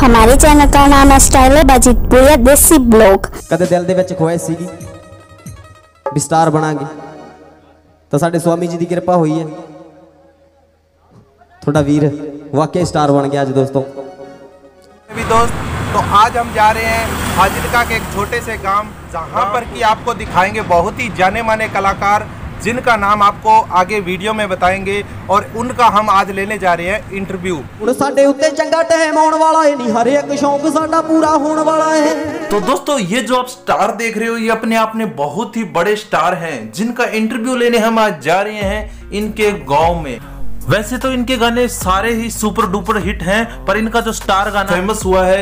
हमारे चैनल का नाम है स्टाइलर बाजितपुरिया देसी ब्लॉग ਕਦੇ ਦਿਲ ਦੇ ਵਿੱਚ ਖੁਆਇਸ਼ ਸੀਗੀ ਵੀ ਸਟਾਰ ਬਣਾਂਗੇ ਤਾਂ ਸਾਡੇ ਸਵਾਮੀ ਜੀ ਦੀ ਕਿਰਪਾ ਹੋਈ ਹੈ ਤੁਹਾਡਾ ਵੀਰ ਵਾਕਿਆ ਸਟਾਰ ਬਣ ਗਿਆ ਅੱਜ ਦੋਸਤੋ भी दोस्त तो आज हम जा रहे हैं फाजिलका के एक छोटे से गांव जहां पर कि आपको दिखाएंगे बहुत ही जाने माने कलाकार जिनका नाम आपको आगे वीडियो में बताएंगे और उनका हम आज लेने जा रहे हैं इंटरव्यू ਹੁਣ ਸਾਡੇ ਉੱਤੇ ਚੰਗਾ ਟਾਈਮ ਆਉਣ ਵਾਲਾ ਏ ਨਹੀਂ ਹਰੇਕ ਸ਼ੌਂਕ ਸਾਡਾ ਪੂਰਾ ਹੋਣ ਵਾਲਾ ਏ तो दोस्तों ये जो आप स्टार देख रहे हो ये अपने आप में बहुत ही बड़े स्टार हैं जिनका इंटरव्यू लेने हम आज जा रहे हैं इनके गांव में वैसे तो इनके गाने सारे ही सुपर डुपर हिट हैं पर इनका जो स्टार गाना फ़ेमस हुआ है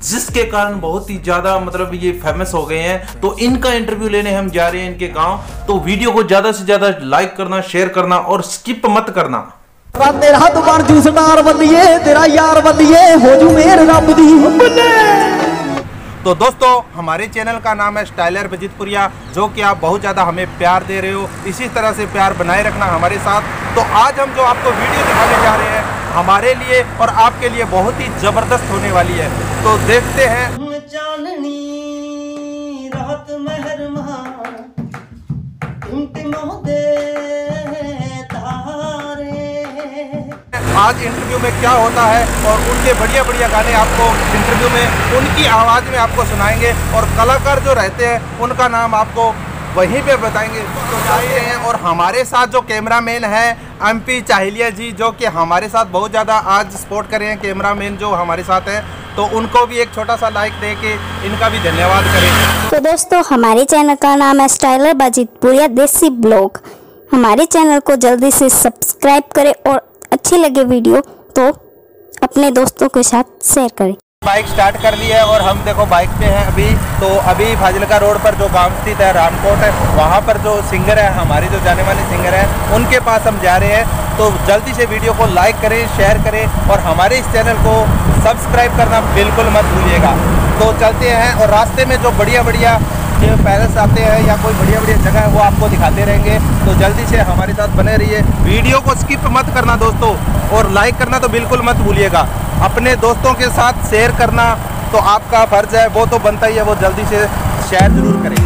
जिसके कारण बहुत ही ज़्यादा मतलब ये फ़ेमस हो गए हैं। तो इनका इंटरव्यू लेने हम जा रहे हैं इनके गाँव। तो वीडियो को ज़्यादा से ज़्यादा लाइक करना शेयर करना और स्किप मत करना। तेरा दुबार जूसदार बलिए तेरा यार बलिए हो जू मेर रब दी। तो दोस्तों, हमारे चैनल का नाम है स्टाइलर बजीतपुरिया जो कि आप बहुत ज़्यादा हमें प्यार दे रहे हो। इसी तरह से प्यार बनाए रखना हमारे साथ। तो आज हम जो आपको वीडियो दिखाने जा रहे हैं, हमारे लिए और आपके लिए बहुत ही ज़बरदस्त होने वाली है। तो देखते हैं। आज इंटरव्यू में क्या होता है और उनके बढ़िया बढ़िया गाने आपको इंटरव्यू में, उनकी आवाज़ में आपको सुनाएँगे और कलाकार जो रहते हैं, उनका नाम आपको वहीं पे बताएँगे। तो चलते हैं और हमारे साथ जो कैमरामैन है एम पी चाहलिया जी, जो कि हमारे साथ बहुत ज़्यादा आज सपोर्ट कर रहे हैं कैमरामैन जो हमारे साथ हैं तो उनको भी एक छोटा सा लाइक दे के इनका भी धन्यवाद करें। तो दोस्तों, हमारे चैनल का नाम है स्टाइलर बाजितपुरिया देसी ब्लॉग। हमारे चैनल को जल्दी से सब्सक्राइब करें और अच्छी लगे वीडियो तो अपने दोस्तों के साथ शेयर करें। बाइक स्टार्ट कर ली है और हम देखो बाइक पे हैं अभी। तो अभी फाजिलका रोड पर जो गाँव स्थित है, रामकोट है, वहाँ पर जो सिंगर है, हमारे जो जाने वाले सिंगर हैं, उनके पास हम जा रहे हैं। तो जल्दी से वीडियो को लाइक करें शेयर करें और हमारे इस चैनल को सब्सक्राइब करना बिल्कुल मत भूलिएगा। तो चलते हैं और रास्ते में जो बढ़िया बढ़िया जो पैलेस आते हैं या कोई बढ़िया बढ़िया जगह है, वो आपको दिखाते रहेंगे। तो जल्दी से हमारे साथ बने रहिए। वीडियो को स्किप मत करना दोस्तों, और लाइक करना तो बिल्कुल मत भूलिएगा। अपने दोस्तों के साथ शेयर करना तो आपका फ़र्ज़ है, वो तो बनता ही है, वो जल्दी से शेयर ज़रूर करें।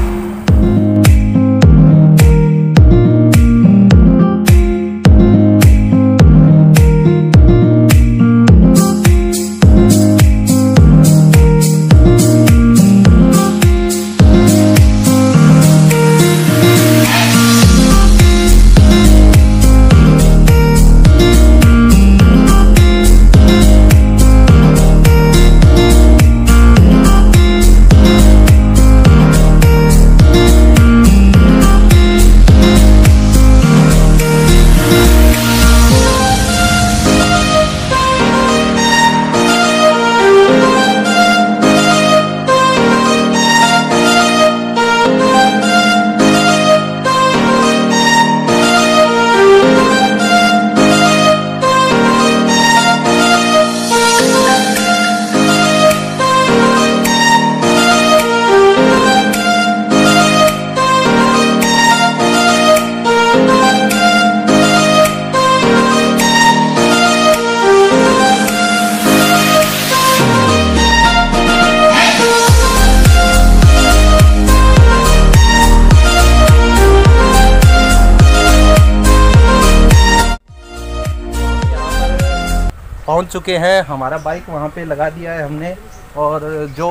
चुके हैं। हमारा बाइक वहाँ पे लगा दिया है हमने। और जो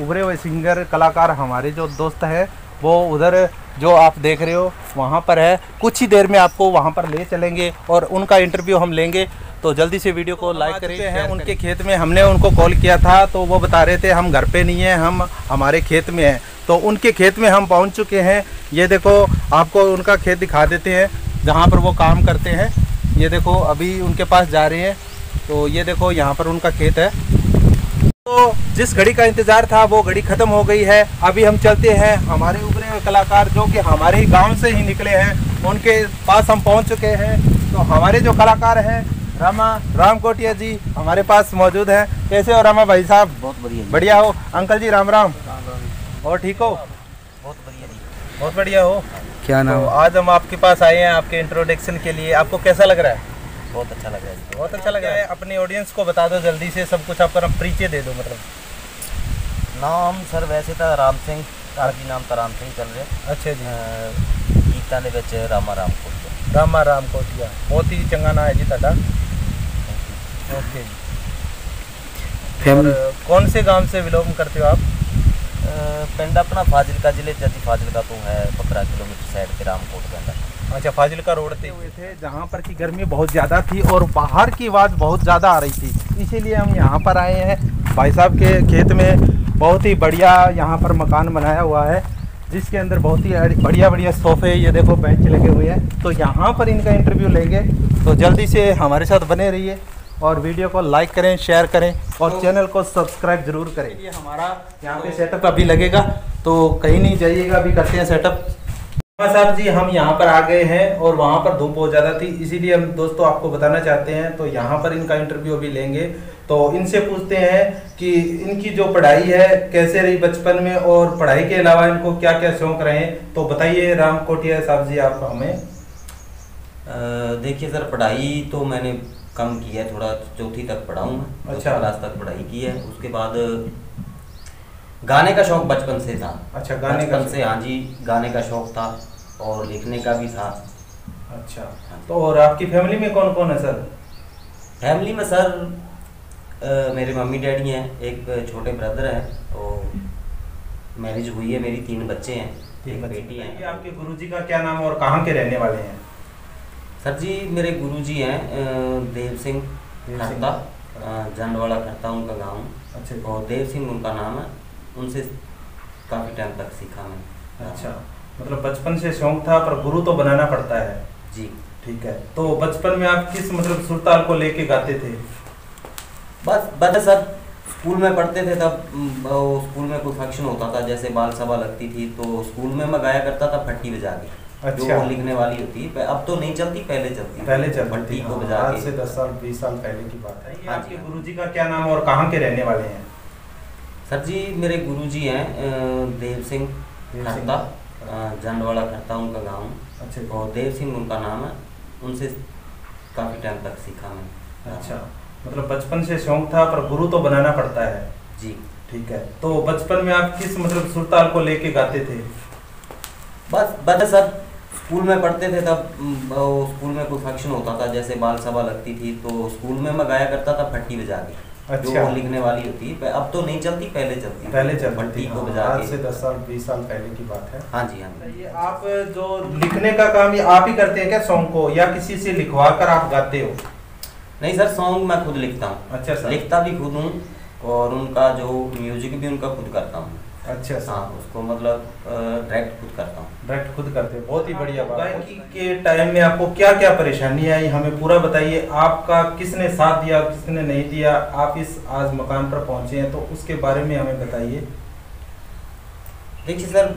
उभरे हुए सिंगर कलाकार हमारे जो दोस्त हैं वो उधर जो आप देख रहे हो वहाँ पर है। कुछ ही देर में आपको वहाँ पर ले चलेंगे और उनका इंटरव्यू हम लेंगे। तो जल्दी से वीडियो को लाइक करें हैं उनके खेत में। हमने उनको कॉल किया था तो वो बता रहे थे हम घर पे नहीं हैं हम हमारे खेत में हैं। तो उनके खेत में हम पहुँच चुके हैं। ये देखो आपको उनका खेत दिखा देते हैं जहाँ पर वो काम करते हैं। ये देखो अभी उनके पास जा रहे हैं। तो ये देखो यहाँ पर उनका खेत है। तो जिस घड़ी का इंतज़ार था वो घड़ी खत्म हो गई है। अभी हम चलते हैं हमारे उभरे हुए कलाकार जो कि हमारे ही गाँव से ही निकले हैं। उनके पास हम पहुँच चुके हैं। तो हमारे जो कलाकार हैं रामा राम कोटिया जी हमारे पास मौजूद हैं। कैसे हो रामा भाई साहब? बहुत बढ़िया बढ़िया हो? अंकल जी राम राम। और ठीक हो? बहुत बढ़िया बहुत बढ़िया हो। क्या नाम तो आज हम आपके पास आए हैं आपके इंट्रोडक्शन के लिए। आपको कैसा लग रहा है? बहुत अच्छा लग रहा है जी बहुत अच्छा लग रहा है अपनी ऑडियंस को बता दो जल्दी से सब कुछ आपका परिचय दे दो मतलब ਨਾਮ ਸਰ ਵੈਸੇ ਤਾਂ ਰਾਮ ਸਿੰਘ ਕਾਰਜੀ ਨਾਮ ਤਾਂ ਰਾਮ ਸਿੰਘ ਚੱਲ ਰਿਹਾ ਅੱਛਾ ਜੀ ਅਹ ਗੀਤਾਂ ਦੇ ਵਿੱਚ ਰਾਮਾ ਰਾਮ ਕੋਟ ਰਾਮਾ ਰਾਮ ਕੋਟੀਆ ਬਹੁਤ ਹੀ ਚੰਗਾ ਨਾਂ ਹੈ ਜੀ ਤੁਹਾਡਾ ओके जी और कौन से गांव से बिलोंग करते हो आप ਪਿੰਡ ਆਪਣਾ ਫਾਜ਼ਿਲਕਾ ਜ਼ਿਲ੍ਹੇ ਚ ਅਸੀਂ ਫਾਜ਼ਿਲਕਾ ਤੋਂ ਹੈ 15 ਕਿਲੋਮੀਟਰ ਸਾਈਡ ਤੇ ਰਾਮਕੋਟ अच्छा फाजिलका रोड पे। हुए थे जहाँ पर की गर्मी बहुत ज़्यादा थी और बाहर की आवाज़ बहुत ज़्यादा आ रही थी। इसीलिए हम यहाँ पर आए हैं। भाई साहब के खेत में बहुत ही बढ़िया यहाँ पर मकान बनाया हुआ है जिसके अंदर बहुत ही बढ़िया बढ़िया सोफ़े ये देखो बेंच लगे हुए हैं। तो यहाँ पर इनका इंटरव्यू लेंगे। तो जल्दी से हमारे साथ बने रहिए और वीडियो को लाइक करें शेयर करें और तो, चैनल को सब्सक्राइब ज़रूर करें। ये हमारा यहाँ पे सेटअप अभी लगेगा तो कहीं नहीं जाइएगा अभी करते हैं सेटअप साहब जी हम यहाँ पर आ गए हैं और वहाँ पर धूप बहुत ज़्यादा थी। इसीलिए हम दोस्तों आपको बताना चाहते हैं तो यहाँ पर इनका इंटरव्यू अभी लेंगे। तो इनसे पूछते हैं कि इनकी जो पढ़ाई है कैसे रही बचपन में और पढ़ाई के अलावा इनको क्या क्या शौक रहे तो बताइए राम कोटिया साहब जी आप हमें। देखिए सर पढ़ाई तो मैंने कम की है थोड़ा चौथी तक पढ़ा मैं अच्छा। अच्छा क्लास तक पढ़ाई की है। उसके बाद गाने का शौक बचपन से था। अच्छा गाने का से हाँ जी गाने का शौक था और लिखने का भी था। अच्छा तो और आपकी फैमिली में कौन कौन है सर? फैमिली में सर अह, मेरे मम्मी डैडी हैं एक छोटे ब्रदर हैं और मैरिज हुई है मेरी तीन बच्चे हैं एक बेटी है। आपके गुरुजी का क्या नाम है और कहाँ के रहने वाले हैं? सर जी मेरे गुरुजी हैं देव सिंह। खरता अह, जंडवाड़ा खरता उनका गाँव। अच्छा। और देव सिंह उनका नाम है। उनसे काफ़ी टाइम तक सीखा मैं अच्छा मतलब बचपन से शौक था पर गुरु तो बनाना पड़ता है। जी। ठीक है तो बचपन में आप किस मतलब सुरताल को लेके गाते थे? बस बस सर स्कूल में पढ़ते थे तब वो स्कूल में कोई फ़ंक्शन होता था जैसे बाल सभा लगती थी तो स्कूल में मैं गाया करता था फट्टी बजा के। अच्छा। जो लिखने वाली होती है अब तो नहीं चलती पहले चलती पहले चलती फट्टी को हाँ, बजा आज से दस साल बीस साल पहले की बात है। हाँ आपके जी। गुरुजी का क्या नाम है और कहाँ के रहने वाले हैं? सर जी मेरे गुरुजी हैं देव सिंह। खरता अह, जंडवाड़ा खरता उनका गाँव। अच्छा। और देव सिंह उनका नाम है। उनसे काफ़ी टाइम तक सीखा मैं। अच्छा। मतलब बचपन से शौक था पर गुरु तो बनाना पड़ता है। जी। ठीक है। तो बचपन में आप किस मतलब सुरताल को लेके गाते थे? बस बस सर स्कूल में पढ़ते थे तब स्कूल में कोई फ़ंक्शन होता था जैसे बाल सभा लगती थी तो स्कूल में मैं गाया करता था फट्टी बजा के। अच्छा। जो लिखने वाली होती है अब तो नहीं चलती पहले चलती पहले चलती बंटी को बजा आज से दस साल बीस साल पहले की बात है। हाँ जी हाँ जी। ये आप जो लिखने का काम ये आप ही करते हैं क्या सॉन्ग को या किसी से लिखवा कर आप गाते हो? नहीं सर सॉन्ग मैं खुद लिखता हूँ। अच्छा सर लिखता भी खुद हूँ और उनका जो म्यूज़िक भी उनका खुद करता हूँ। अच्छा हाँ उसको मतलब डायरेक्ट खुद करता हूँ। डायरेक्ट खुद करते हैं। बहुत ही बढ़िया बात गायकी के टाइम में आपको क्या क्या परेशानी आई? हमें पूरा बताइए आपका किसने साथ दिया किसने नहीं दिया? आप इस आज मकाम पर पहुँचे हैं तो उसके बारे में हमें बताइए। देखिए सर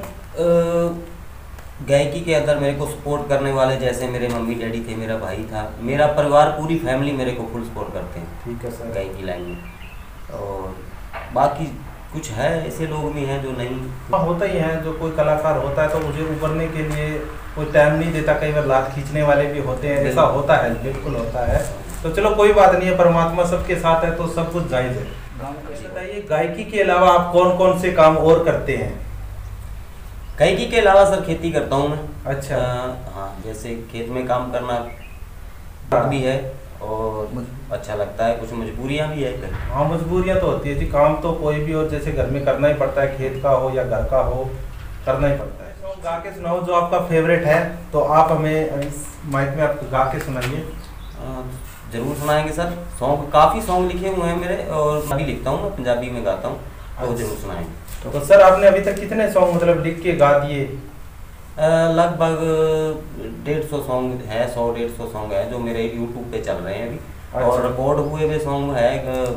गायकी के अंदर मेरे को सपोर्ट करने वाले जैसे मेरे मम्मी डैडी थे मेरा भाई था। मेरा परिवार पूरी फैमिली मेरे को फुल सपोर्ट करते हैं ठीक है सर। गायकी लाइन में। और बाकी कुछ है ऐसे लोग भी हैं जो नहीं? हाँ, होता ही है जो कोई कलाकार होता है तो मुझे उभरने के लिए कोई टाइम नहीं देता कई बार लात खींचने वाले भी होते हैं ऐसा होता है बिल्कुल होता है। तो चलो कोई बात नहीं है परमात्मा सबके साथ है तो सब कुछ जायज़ है। बताइए गायकी के अलावा आप कौन कौन से काम और करते हैं? गायकी के अलावा सर खेती करता हूँ मैं। अच्छा। हाँ जैसे खेत में काम करना भी है। और अच्छा लगता है कुछ मजबूरियाँ भी है कहीं हाँ मजबूरियाँ तो होती है जी काम तो कोई भी और जैसे घर में करना ही पड़ता है खेत का हो या घर का हो करना ही पड़ता है। तो गा के सुनाओ जो आपका फेवरेट है तो आप हमें इस माइक में आप गा के सुनाइए। ज़रूर सुनाएँगे सर। सॉन्ग काफ़ी सॉन्ग लिखे हुए हैं मेरे और मैं भी लिखता हूँ मैं पंजाबी में गाता हूँ तो। ज़रूर सुनाएँगे। तो सर आपने अभी तक कितने सॉन्ग मतलब लिख के गा दिए? लगभग डेढ़ सौ सॉन्ग है सौ डेढ़ सौ सॉन्ग है जो मेरे यूट्यूब पे चल रहे हैं अभी। और अच्छा। रिकॉर्ड हुए हुए सॉन्ग है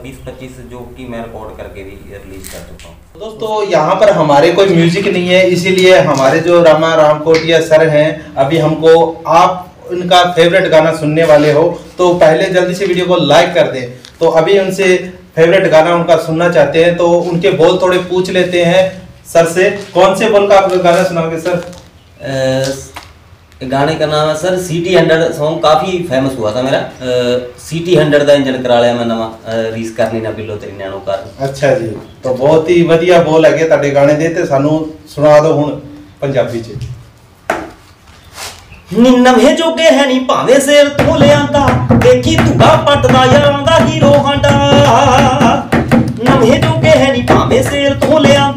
बीस पच्चीस जो कि मैं रिकॉर्ड करके भी रिलीज़ कर चुका हूँ। दोस्तों यहाँ पर हमारे कोई म्यूज़िक नहीं है इसीलिए हमारे जो रामा रामकोटिया सर हैं अभी हमको आप उनका फेवरेट गाना सुनने वाले हो तो पहले जल्दी से वीडियो को लाइक कर दें। तो अभी उनसे फेवरेट गाना उनका सुनना चाहते हैं तो उनके बोल थोड़े पूछ लेते हैं। सर से कौन से बोल का आप गाना सुनाओगे सर? गाने का नाम है sir C T hundred song काफ़ी फेमस हुआ था मेरा सी टी हंड्रेड का इंजन करा लिया मैं नवा ਰੀਸ ਕਰਨੀ ਨਾ ਬਿੱਲੋ ਤੇਰੀ ਨੈਣੋ ਕਰ ਅੱਛਾ ਜੀ ਤਾਂ ਬਹੁਤ ਹੀ ਵਧੀਆ ਬੋਲ ਹੈਗੇ ਤੁਹਾਡੇ ਗਾਣੇ ਦੇ ਤੇ ਸਾਨੂੰ ਸੁਣਾ ਦਿਓ ਹੁਣ ਪੰਜਾਬੀ ਚ ਨੀ ਨਵੇਂ ਜੋਗੇ ਹੈ ਨਹੀਂ ਭਾਵੇਂ ਸਿਰ ਤੋਂ ਲਿਆਂਦਾ ਦੇਖੀ ਧੂੜਾ ਪੱਟਦਾ ਯਾਰਾਂ ਦਾ ਹੀਰੋ ਹਾਂਡਾ ਨਵੇਂ ਜੋਗੇ ਹੈ ਨਹੀਂ ਭਾਵੇਂ ਸਿਰ ਤੋਂ ਲਿਆਂਦਾ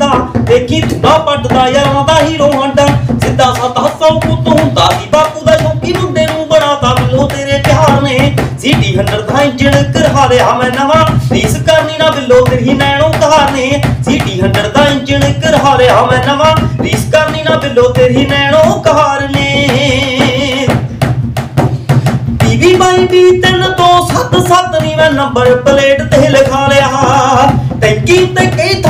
ਦੇਖੀ ਧੂੜਾ ਪੱਟਦਾ ਯਾਰਾਂ ਦਾ ਹੀਰੋ ਹਾਂਡਾ। ਸਿੱਧਾ ਸਾਦਾ ਸੌ ਪੁੱਤ ਹੁੰਦਾ ਸੀ ਬਾਪੂ ਦਾ ਸ਼ੌਕੀ ਮੁੰਡੇ ਨੂੰ ਬਣਾਤਾ ਬਿੱਲੋ ਤੇਰੇ ਪਿਆਰ ਨੇ ਸੀਟੀ ਹੰਡਰ ਦਾ ਇੰਜਣ ਕਰਵਾ ਲਿਆ ਮੈਂ ਨਵਾਂ। ਰੀਸ ਕਰਨੀ ਨਾ ਬਿੱਲੋ ਤੇਰੀ ਨੈਣੋ ਕਾਰ ਨੇ। ਸੀਟੀ ਹੰਡਰ ਦਾ ਇੰਜਣ ਕਰਵਾ ਲਿਆ ਮੈਂ ਨਵਾਂ। ਰੀਸ ਕਰਨੀ ਨਾ ਬਿੱਲੋ ਤੇਰੀ ਨੈਣੋ ਕਾਰ ਨੇ। ਟੀਵੀ ਬਾਈ ਵੀ ਤਿੰਨ ਤੋਂ ਸੱਤ ਸੱਤ ਨੀ ਮੈਂ ਨੰਬਰ ਪਲੇਟ ਤੇ ਲਿਖਾ ਲਿਆ। ਟੈਂਕੀ ਤੇ ਕਈ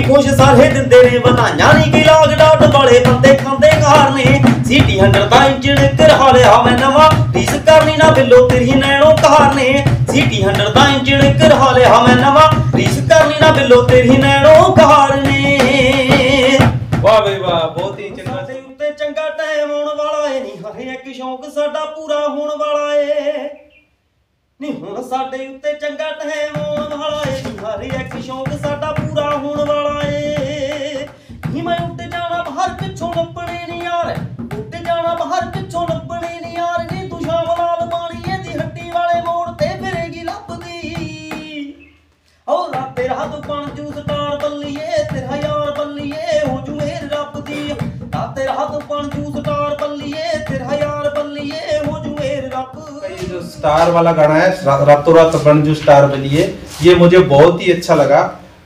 ਬੇਲੀ ਖੁਸ਼ ਸਾਰੇ ਦਿੰਦੇ ਨੇ ਵਧਾਈਆਂ ਨੀ ਕਿ ਡਾਟ ਵਾਲੇ ਬੰਦੇ ਖਾਂਦੇ ਘਾਰ ਨੇ। ਸੀਟੀ ਹੰਡਰ ਦਾ ਇੰਜਣ ਕਰਵਾ ਲਿਆ ਮੈਂ ਨਵਾਂ ਰੀਸ ਕਰਨੀ ਨਾ ਬਿੱਲੋ ਤੇਰੀ ਨੈਣੋ ਕਾਰ ਨੇ। ਸੀਟੀ ਹੰਡਰ ਦਾ ਇੰਜਣ ਕਰਵਾ ਲਿਆ ਮੈਂ ਨਵਾਂ ਰੀਸ ਕਰਨੀ ਨਾ ਬਿੱਲੋ ਤੇਰੀ ਨੈਣੋ ਕਾਰ ਨੇ। ਵਾਹ ਬਈ ਵਾਹ ਬਹੁਤ ਹੀ ਚੰਗਾ ਸਾਡੇ ਉੱਤੇ ਚੰਗਾ ਟਾਈਮ ਆਉਣ ਵਾਲਾ ਏ ਨਹੀਂ ਹਰੇ ਇੱਕ ਸ਼ੌਂਕ ਸਾਡਾ ਪੂਰਾ ਹੋਣ ਵਾਲਾ ਏ। ਨਹੀਂ ਹੁਣ ਸਾਡੇ ਉੱਤੇ ਚੰਗਾ ਟਾਈਮ ਵਾਲਾ ਏ ਨਹੀਂ ਹਰੇ ਇੱਕ ਸ਼ੌਂਕ ਸਾਡਾ ਪੂਰਾ ਹੋਣ ਵਾਲਾ ਏ। ਨਹੀਂ ਮੈਂ ਉੱਤੇ ਜਾਣਾ ਬਾਹਰ ਪਿੱਛੋਂ ਲੱਭਣੇ ਨਹੀਂ ਯਾਰ, ਉੱਤੇ ਜਾਣਾ ਬਾਹਰ ਪਿੱਛੋਂ ਲੱਭਣੇ ਨਹੀਂ ਯਾਰ। ਨਹੀਂ ਤੂੰ ਸ਼ਾਮ ਲਾਲ ਪਾਣੀ ਦੀ ਹੱਟੀ ਵਾਲੇ ਮੋੜ ਤੇ ਫਿਰੇਗੀ ਲੱਭਦੀ। ਓ ਰਾਤੇ ਰਾਤ ਬਣ ਜੂ ਸਟਾਰ ਬੱਲੀਏ, ਤੇਰਾ ਯਾਰ ਬੱਲੀਏ, ਹੋ ਜੂ ਮੇਰ ਰੱਬ ਦੀ। ਰਾਤੇ ਰਾਤ ਬਣ ਜੂ ਸਟਾਰ स्टार वाला गाना है रातों रात बन जो स्टार बनिए ये मुझे बहुत ही अच्छा लगा।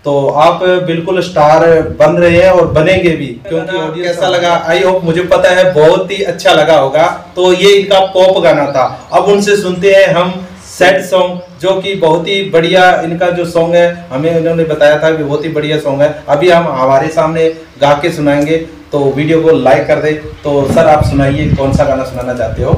तो आप बिल्कुल स्टार बन रहे हैं और बनेंगे भी क्योंकि कैसा लगा? आई होप मुझे पता है बहुत ही अच्छा लगा होगा। तो ये इनका पॉप गाना था। अब उनसे सुनते हैं हम सैड सॉन्ग जो कि बहुत ही बढ़िया इनका जो सॉन्ग है हमें इन्होंने बताया था कि बहुत ही बढ़िया सॉन्ग है। अभी हम हमारे सामने गा के सुनाएँगे तो वीडियो को लाइक कर दे। तो सर आप सुनाइए कौन सा गाना सुनाना चाहते हो?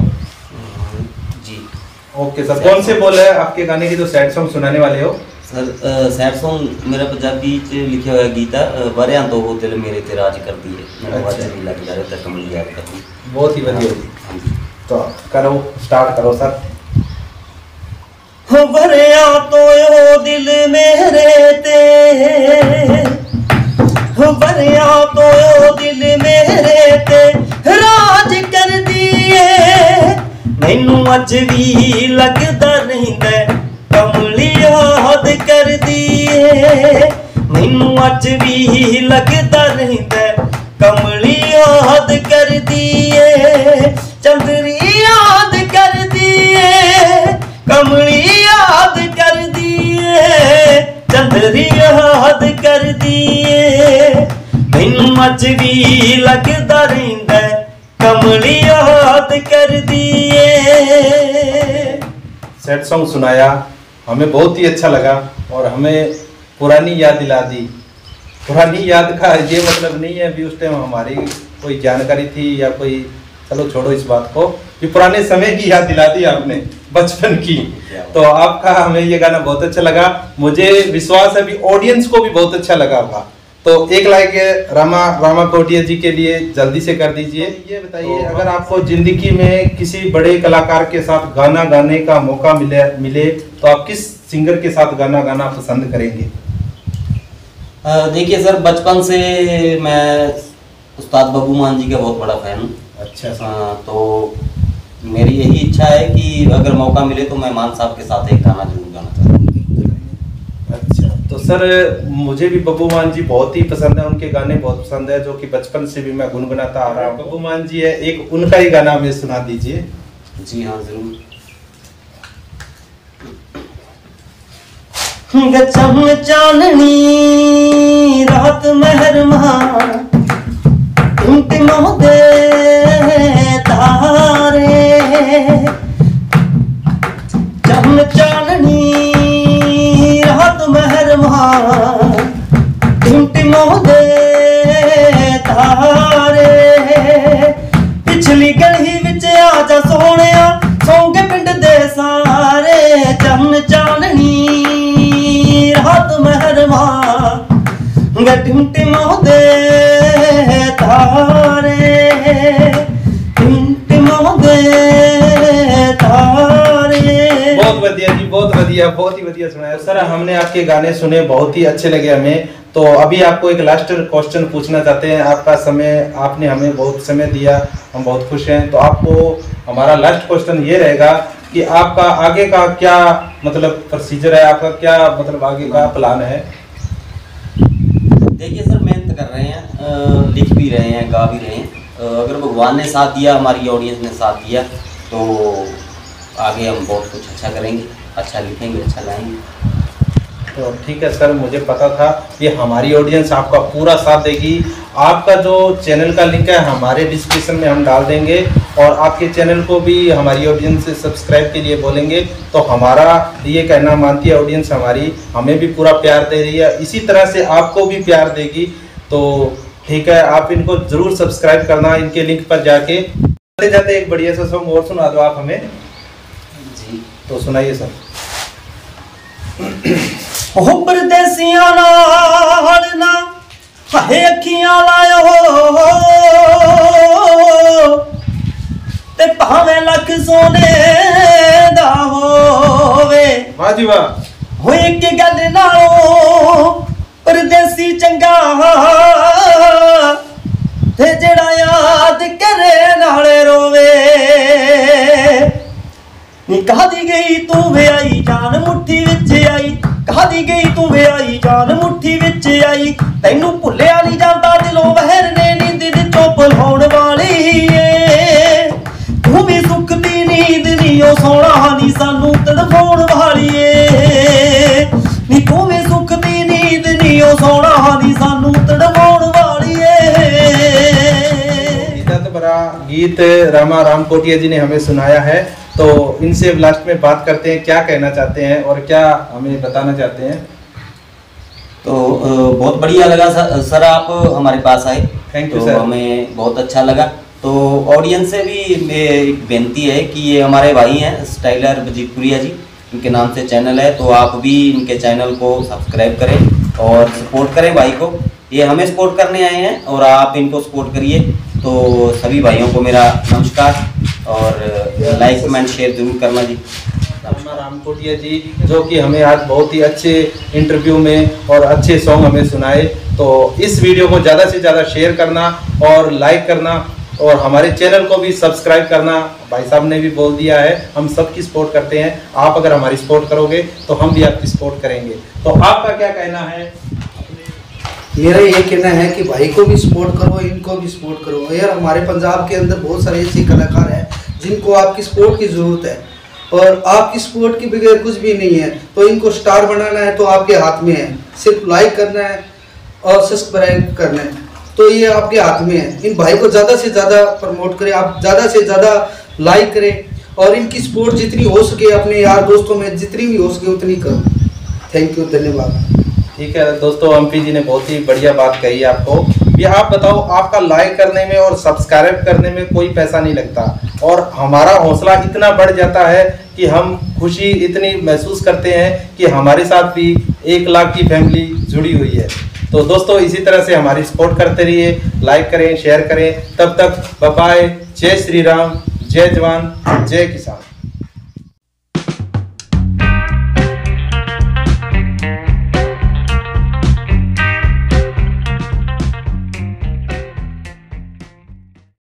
ओके सर कौन से बोल है? आपके गाने की जो सैड सॉन्ग सुनाने वाले हो। सर सैड सॉन्ग मेरा पंजाबी च लिखा हुआ गीता वरियाँ तो हो दिल मेरे ते राज करती है। अच्छा। लग जा रहा कमल याद करती बहुत ही बढ़िया। हाँ, हाँ जी। तो करो स्टार्ट करो सर हो वरियाँ तो हो दिल मेरे ते हो वरियाँ तो हो दिल मेरे ते राज कर दिए ਮੈਨੂੰ ਅੱਜ ਵੀ ਲੱਗਦਾ ਰਹਿੰਦਾ ਕਮਲੀ ਯਾਦ ਕਰਦੀ ਏ। ਮੈਨੂੰ ਅੱਜ ਵੀ ਲੱਗਦਾ ਰਹਿੰਦਾ ਕਮਲੀ ਯਾਦ ਕਰਦੀ ਏ। ਚੰਦਰੀ ਯਾਦ ਕਰਦੀ ਏ। ਕਮਲੀ ਯਾਦ ਕਰਦੀ ਏ। ਚੰਦਰੀ ਯਾਦ ਕਰਦੀ ਏ। ਮੈਨੂੰ ਅੱਜ ਵੀ ਲੱਗਦਾ ਰਹਿੰਦਾ ਕਮਲੀ ਯਾਦ ਕਰਦੀ ਏ। सैड सॉन्ग सुनाया। हमें बहुत ही अच्छा लगा और हमें पुरानी याद दिला दी। पुरानी याद का ये मतलब नहीं है अभी उस टाइम हमारी कोई जानकारी थी या कोई चलो छोड़ो इस बात को कि पुराने समय की याद दिला दी आपने बचपन की। तो आपका हमें ये गाना बहुत अच्छा लगा। मुझे विश्वास है अभी ऑडियंस को भी बहुत अच्छा लगा होगा। तो एक लाइक रामा रामा कोटिया जी के लिए जल्दी से कर दीजिए। ये बताइए तो अगर आपको ज़िंदगी में किसी बड़े कलाकार के साथ गाना गाने का मौका मिले मिले तो आप किस सिंगर के साथ गाना गाना पसंद करेंगे? देखिए सर बचपन से मैं उस्ताद बबू मान जी का बहुत बड़ा फ़ैन हूँ। अच्छा। अ, तो मेरी यही इच्छा है कि अगर मौका मिले तो मैं मान साहब के साथ एक गाना ज़रूर गाना तो सर मुझे भी बब्बू मान जी बहुत ही पसंद है उनके गाने बहुत पसंद है जो कि बचपन से भी मैं गुनगुनाता आ रहा हूँ। बब्बू मान जी है एक उनका ही गाना हमें सुना दीजिए। जी हाँ ज़रूर। गचम रात महरमा दे तारे। चम चाननी ਟਿਮਟਿਮੋ ਦੇ ਤਾਰੇ ਪਿਛਲੀ ਗਲੀ ਵਿੱਚ ਆ ਜਾ ਸੋਹਣਿਆ, ਸੌਂਗੇ ਪਿੰਡ ਦੇ ਸਾਰੇ। ਚੰਨ ਚਾਨਣੀ, ਰਾਤ ਮਹਿਰਮਾ ਗੇ ਟਿਮਟਿਮੋ ਦੇ ਤਾਰੇ ਟਿਮਟਿਮੋ ਦੇ ਤਾਰੇ बहुत बढ़िया जी, बहुत बढ़िया, बहुत ही बढ़िया सुनाया। सर, हमने आपके गाने सुने, बहुत ही अच्छे लगे हमें। तो अभी आपको एक लास्ट क्वेश्चन पूछना चाहते हैं। आपका समय, आपने हमें बहुत समय दिया, हम बहुत खुश हैं। तो आपको, हमारा लास्ट क्वेश्चन ये रहेगा कि आपका आगे का क्या मतलब प्रोसीजर है? आपका क्या मतलब आगे का प्लान है? देखिए सर, मेहनत कर रहे हैं लिख भी रहे हैं, गा भी रहे हैं। अगर भगवान ने साथ दिया, हमारी ऑडियंस ने साथ दिया तो आगे हम बहुत कुछ अच्छा करेंगे अच्छा लिखेंगे अच्छा गाएँगे तो ठीक है सर, मुझे पता था कि हमारी ऑडियंस आपका पूरा साथ देगी। आपका जो चैनल का लिंक है, हमारे डिस्क्रिप्शन में हम डाल देंगे और आपके चैनल को भी हमारी ऑडियंस से सब्सक्राइब के लिए बोलेंगे। तो हमारा ये कहना मानती है ऑडियंस हमारी, हमें भी पूरा प्यार दे रही है। इसी तरह से आपको भी प्यार देगी। तो ठीक है, आप इनको ज़रूर सब्सक्राइब करना, इनके लिंक पर जाके। जाते जाते एक बढ़िया सा सॉन्ग और सुना दो आप हमें। तो सुनाइए सर ਉਹ ਪਰਦੇਸੀਆਂ ਨਾਲ ਨਾ ਹਾਏ ਅੱਖੀਆਂ ਲਾਇਓ ਤੇ ਭਾਵੇਂ ਲੱਖ ਸੋਨੇ ਦਾ ਹੋਵੇ वाह जी वाह ਹੋਏ ਇੱਕ ਗੱਲ ਨਾਲੋਂ ਪਰਦੇਸੀ ਚੰਗਾ ਤੇ ਜਿਹੜਾ ਯਾਦ ਕਰੇ ਨਾਲੇ ਰੋਵੇ ਨੀ ਕਹਦੀ ਗਈ ਤੂੰ ਵਿਆਈ ਜਾਨ ਮੁੱਠੀ ਵਿੱਚ ਆਈ। ਕਹਦੀ ਗਈ ਤੂੰ ਵਿਆਈ ਜਾਨ ਮੁੱਠੀ ਵਿੱਚ ਆਈ। ਤੈਨੂੰ ਭੁੱਲਿਆ ਨਹੀਂ ਜਾਂਦਾ, ਦਿਲੋਂ ਵਹਿਰ ਨੇ ਨੀਂਦ ਦੇ ਚੋਪ ਲਾਉਣ ਵਾਲੀ ਏ। ਤੂੰ ਵੀ ਸੁੱਕਦੀ ਨੀਂਦ ਨਹੀਂ ਉਹ ਸੋਣਾ ਨਹੀਂ ਸਾਨੂੰ ਤੜਫਾਉਣ ਵਾਲੀ ਏ। ਨੀ ਤੂੰ ਵੀ ਸੁੱਕਦੀ ਨੀਂਦ ਨਹੀਂ ਉਹ ਸੋਣਾ ਨਹੀਂ ਸਾਨੂੰ ਤੜਫਾਉਣ ਵਾਲੀ ਏ। ਇਦਾਂ ਤਬਰਾ ਗੀਤ ਰਾਮਾ ਰਾਮ ਕੋਟਿਆ ਜੀ ਨੇ ਹਮੇ ਸੁਨਾਇਆ ਹੈ तो इनसे लास्ट में बात करते हैं क्या कहना चाहते हैं और क्या हमें बताना चाहते हैं? तो बहुत बढ़िया लगा सर, सर आप हमारे पास आए। थैंक यू तो sir. हमें बहुत अच्छा लगा। तो ऑडियंस से भी एक बेनती है कि ये हमारे भाई हैं स्टाइलर बजीतपुरिया जी इनके नाम से चैनल है तो आप भी इनके चैनल को सब्सक्राइब करें और सपोर्ट करें भाई को। ये हमें सपोर्ट करने आए हैं और आप इनको सपोर्ट करिए। तो सभी भाइयों को मेरा नमस्कार। और लाइक कमेंट शेयर ज़रूर करना जी। रामा राम कोटिया जी जो कि हमें आज बहुत ही अच्छे इंटरव्यू में और अच्छे सॉन्ग हमें सुनाए। तो इस वीडियो को ज़्यादा से ज़्यादा शेयर करना और लाइक करना और हमारे चैनल को भी सब्सक्राइब करना। भाई साहब ने भी बोल दिया है हम सबकी सपोर्ट करते हैं। आप अगर हमारी सपोर्ट करोगे तो हम भी आपकी सपोर्ट करेंगे। तो आपका क्या कहना है? मेरा ये कहना है कि भाई को भी सपोर्ट करो इनको भी सपोर्ट करो। यार हमारे पंजाब के अंदर बहुत सारे ऐसे कलाकार हैं जिनको आपकी सपोर्ट की ज़रूरत है। और आपकी सपोर्ट के बगैर कुछ भी नहीं है तो इनको स्टार बनाना है तो आपके हाथ में है। सिर्फ़ लाइक करना है और सब्सक्राइब करना है। तो ये आपके हाथ में है। इन भाई को ज़्यादा से ज़्यादा प्रमोट करें, आप ज़्यादा से ज़्यादा लाइक करें और इनकी सपोर्ट जितनी हो सके अपने यार दोस्तों में जितनी भी हो सके उतनी करो। थैंक यू धन्यवाद। ठीक है, दोस्तों एमपी जी ने बहुत ही बढ़िया बात कही आपको। ये आप बताओ, आपका लाइक करने में और सब्सक्राइब करने में कोई पैसा नहीं लगता। और हमारा हौसला इतना बढ़ जाता है कि हम खुशी इतनी महसूस करते हैं कि हमारे साथ भी एक लाख की फैमिली जुड़ी हुई है। तो दोस्तों, इसी तरह से हमारी सपोर्ट करते रहिए लाइक करें शेयर करें। तब तक बाय जय श्री राम, जय जवान, जय किसान।